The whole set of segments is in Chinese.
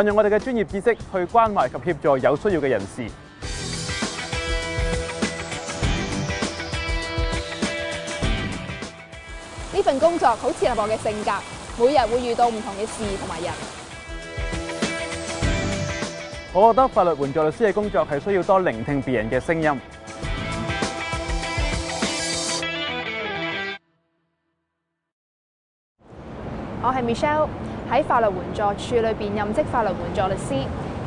运用我哋嘅专业知识去关怀及协助有需要嘅人士。呢份工作好似合我嘅性格，每日会遇到唔同嘅事同埋人。我觉得法律援助律师嘅工作系需要多聆听别人嘅声音。我系 Michelle。喺法律援助处里边任职法律援助律师，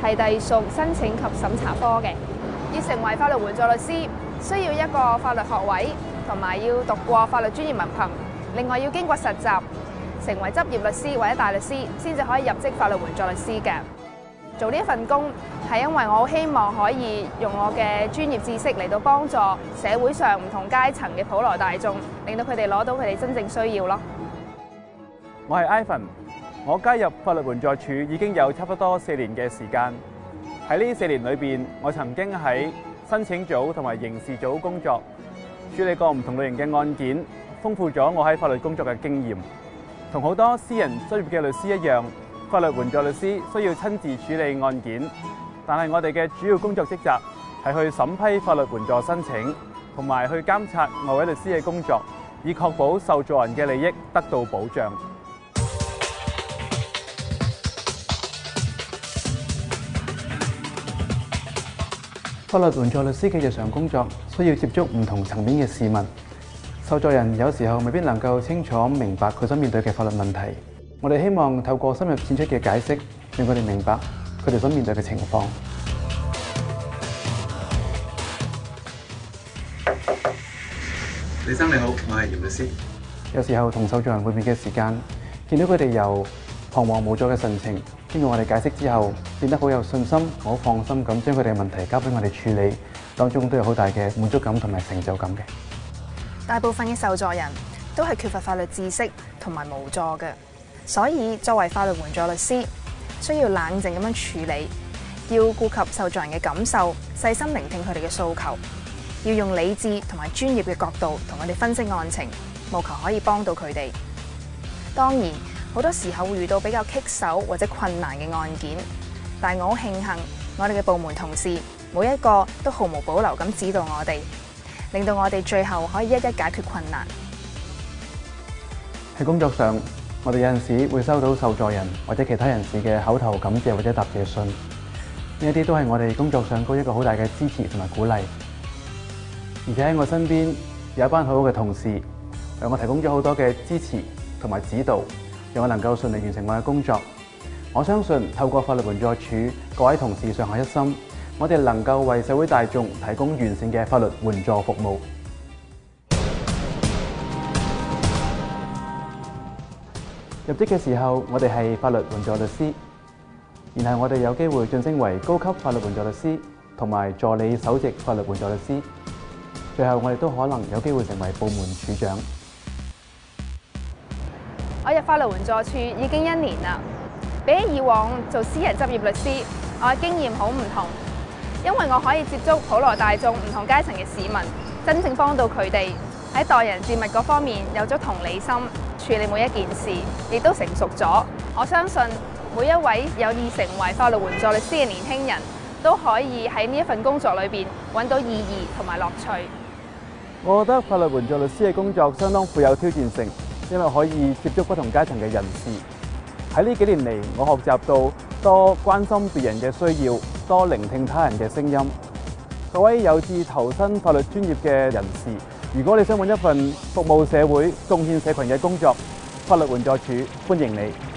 系隶送、申请及审查科嘅。要成为法律援助律师，需要一个法律学位，同埋要读过法律专业文凭。另外要经过实习，成为执业律师或者大律师，先至可以入职法律援助律师嘅。做呢一份工系因为我希望可以用我嘅专业知识嚟到帮助社会上唔同阶层嘅普罗大众，令到佢哋攞到佢哋真正需要咯。我系 Ivan。我加入法律援助处已经有差不多四年嘅时间，喺呢四年里边，我曾经喺申请组同埋刑事组工作，处理过唔同类型嘅案件，丰富咗我喺法律工作嘅经验。同好多私人执业嘅律师一样，法律援助律师需要亲自处理案件，但系我哋嘅主要工作职责系去审批法律援助申请，同埋去监察外位律师嘅工作，以确保受助人嘅利益得到保障。法律援助律师嘅日常工作需要接触唔同层面嘅市民，受助人有时候未必能够清楚明白佢所面对嘅法律问题。我哋希望透过深入浅出嘅解释，令佢哋明白佢哋所面对嘅情况。李生你好，我系严律师。有时候同受助人会面嘅时间，见到佢哋由彷徨无助嘅神情。经过我哋解释之后，变得好有信心、好放心咁，将佢哋嘅问题交俾我哋处理，当中都有好大嘅满足感同埋成就感嘅。大部分嘅受助人都系缺乏法律知识同埋无助嘅，所以作为法律援助律师，需要冷静咁样处理，要顾及受助人嘅感受，细心聆听佢哋嘅诉求，要用理智同埋专业嘅角度同佢哋分析案情，务求可以帮到佢哋。当然。好多时候会遇到比较棘手或者困难嘅案件，但系我好庆幸我哋嘅部门同事每一个都毫无保留咁指导我哋，令到我哋最后可以一一解决困难。喺工作上，我哋有阵时会收到受助人或者其他人士嘅口头感谢或者答谢信，呢一啲都系我哋工作上高一个好大嘅支持同埋鼓励。而且喺我身边有一班好好嘅同事，为我提供咗好多嘅支持同埋指导。让我能够顺利完成我嘅工作。我相信透过法律援助处各位同事上下一心，我哋能够为社会大众提供完善嘅法律援助服务。入职嘅时候，我哋系法律援助律师，然后我哋有机会晋升为高级法律援助律师，同埋助理首席法律援助律师，最后我哋都可能有机会成为部门处长。我入法律援助处已经一年啦，比起以往做私人执业律师，我经验好唔同，因为我可以接触普罗大众唔同阶层嘅市民，真正帮到佢哋喺待人接物嗰方面有咗同理心，处理每一件事亦都成熟咗。我相信每一位有意成为法律援助律师嘅年轻人都可以喺呢一份工作里边揾到意义同埋乐趣。我觉得法律援助律师嘅工作相当富有挑战性。因为可以接触不同阶层嘅人士，喺呢几年嚟，我学习到多关心别人嘅需要，多聆听他人嘅声音。各位有志投身法律专业嘅人士，如果你想揾一份服务社会、贡献社群嘅工作，法律援助处欢迎你。